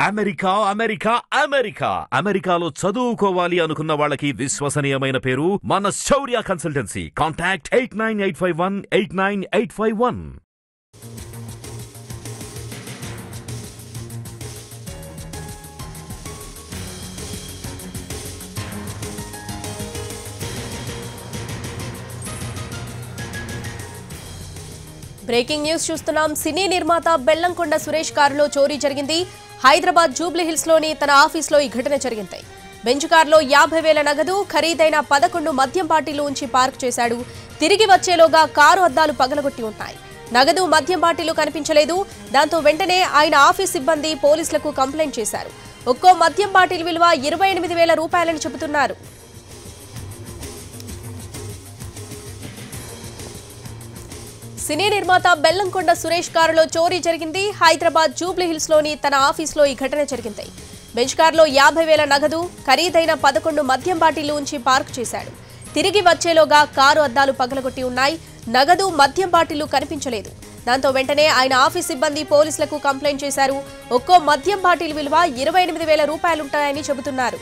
America America America. అమెరికాలో చదువుకోవాలి అనుకున్న వాళ్ళకి విశ్వసనీయమైన పేరు మన Shaurya consultancy. Contact eight nine eight five one eight nine eight five one. Breaking news చూస్తున్నాం. సినీ నిర్మాత బెల్లంకొండ సురేష్ కారులో చోరీ జరిగింది. హైదరాబాద్ జూబ్లీహిల్స్లోని తన ఆఫీస్లో ఈ ఘటన జరిగింది. బెంచ్ కారులో యాభై వేల నగదు ఖరీదైన పదకొండు మద్యం పార్టీలు ఉంచి పార్క్ చేశాడు. తిరిగి వచ్చేలోగా కారు అద్దాలు పగలగొట్టి ఉన్నాయి. నగదు మద్యం పార్టీలు కనిపించలేదు. దాంతో వెంటనే ఆయన ఆఫీస్ సిబ్బంది పోలీసులకు కంప్లైంట్ చేశారు. ఒక్కో మద్యం బాటిల్ విలువ ఇరవై ఎనిమిది వేల రూపాయలని చెబుతున్నారు. సినీ నిర్మాత బెల్లంకొండ సురేష్ కారులో చోరీ జరిగింది. హైదరాబాద్ జూబ్లీహిల్స్లోని తన ఆఫీస్లో ఈ ఘటన జరిగింది. బెంచ్ కారులో యాభై వేల నగదు ఖరీదైన పదకొండు మద్యం బాటిళ్ళు ఉంచి పార్క్ చేశాడు. తిరిగి వచ్చేలోగా కారు అద్దాలు పగలగొట్టి ఉన్నాయి. నగదు మద్యం బాటిళ్ళు కనిపించలేదు. దాంతో వెంటనే ఆయన ఆఫీస్ సిబ్బంది పోలీసులకు కంప్లైంట్ చేశారు. ఒక్కో మద్యం బాటిల్ విలువ ఇరవై ఎనిమిది వేల రూపాయలుంటాయని చెబుతున్నారు.